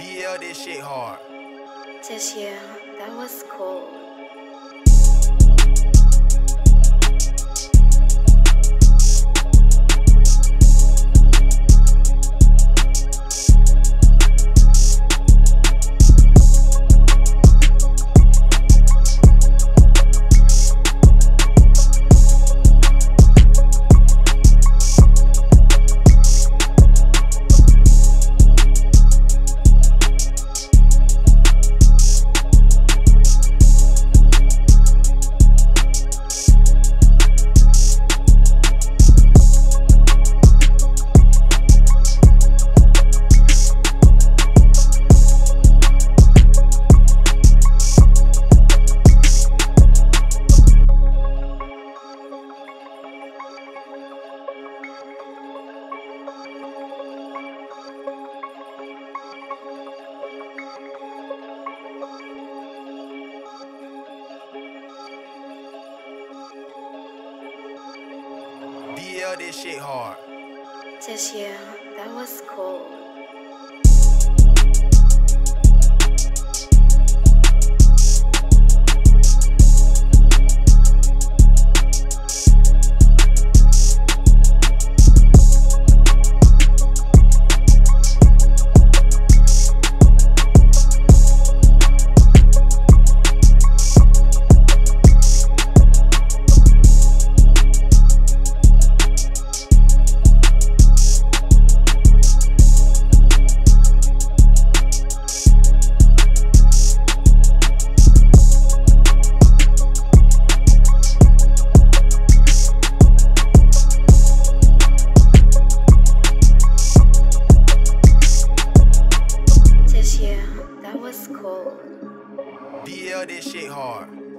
DL, this shit hard. Just yeah, that was cool. DL, this shit hard. Just yeah, that was cool. DL, this shit hard.